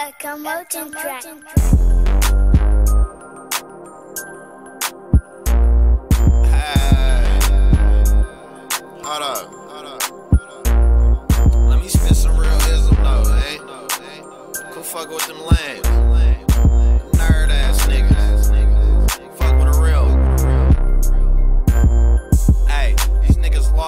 A commotion track. Hey. Hold up. Hold up. Let me spit some real ism though, eh? Quit fucking with them lames.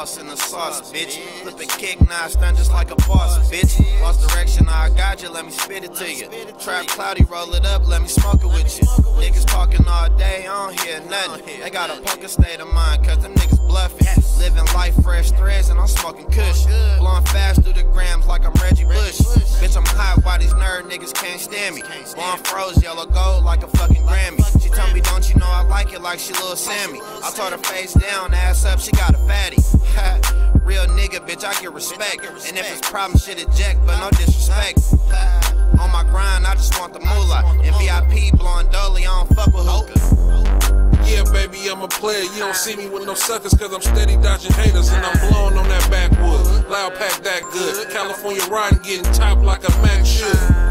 Lost in the sauce, bitch. Flipping kick, now I stand just like a boss, bitch. Lost direction, I got you, let me spit it to you. Trap cloudy, roll it up, let me smoke it with you. Niggas talking all day, I don't hear nothing. They got a poker state of mind, cause them niggas bluffing. Living life fresh threads, and I'm smoking kush. Blowing fast through the grams like I'm Reggie Bush. Bitch, I'm hot, why these nerd niggas can't stand me? Blowing froze, yellow gold like a fucking like she little Sammy. I told her face down, ass up, she got a fatty. Real nigga, bitch, I get respect. And if it's problem, shit eject, but no disrespect. On my grind, I just want the moolah. In VIP, blowing dolly, I don't fuck with hookah. Yeah, baby, I'm a player. You don't see me with no suckers, cause I'm steady dodging haters and I'm blowing on that backwood. Loud pack that good. California riding, getting top like a Mac should.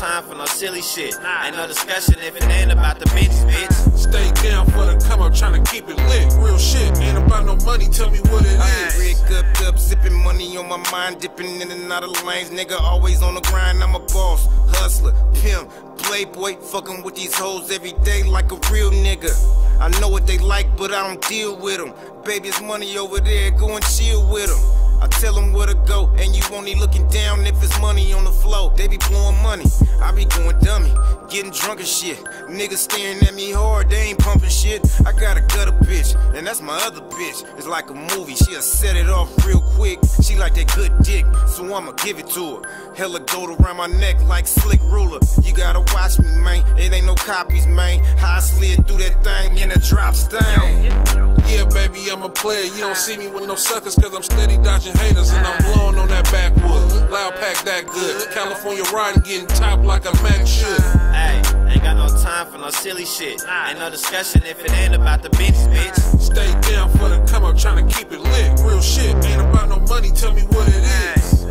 Time for no silly shit. Ain't no discussion if it ain't about the bitches, bitch. Stay down for the come up, trying to keep it lit. Real shit, ain't about no money, tell me what it is. Rig up, up, sipping money on my mind, dipping in and out of lanes. Nigga, always on the grind. I'm a boss, hustler, pimp, playboy, fucking with these hoes every day like a real nigga. I know what they like, but I don't deal with them. Baby, it's money over there, go and chill with them. I tell them where to go, and you only looking down if it's money on the flow. They be blowing money, I be going dummy, getting drunk and shit. Niggas staring at me hard, they ain't pumping shit. I got a bitch, that's my other bitch. It's like a movie, she'll set it off real quick. She like that good dick, so I'ma give it to her. Hella gold around my neck like slick ruler. You gotta watch me, man. It ain't no copies, man. How I slid through that thing in a drop stain. Yeah, baby, I'm a player. You don't see me with no suckers, cause I'm steady dodging haters and I'm blowing on that backwood. Loud pack that good. California riding, getting top like a Mac should. Hey, silly shit. Ain't no discussion if it ain't about the bitches, bitch. Stay down for the come up, trying to keep it lit. Real shit, ain't about no money, tell me what it is.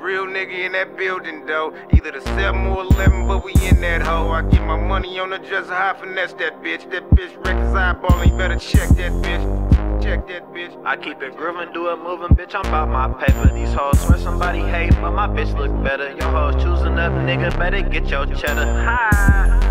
Real nigga in that building though. Either the 7 or 11, but we in that hoe. I get my money on the just high finesse that bitch. That bitch records eyeballing, better check that bitch. Check that bitch. I keep it grooving, do it moving, bitch. I'm about my paper. These hoes swear somebody hate, but my bitch look better. Your hoes choosing up, nigga. Better get your cheddar. Hi.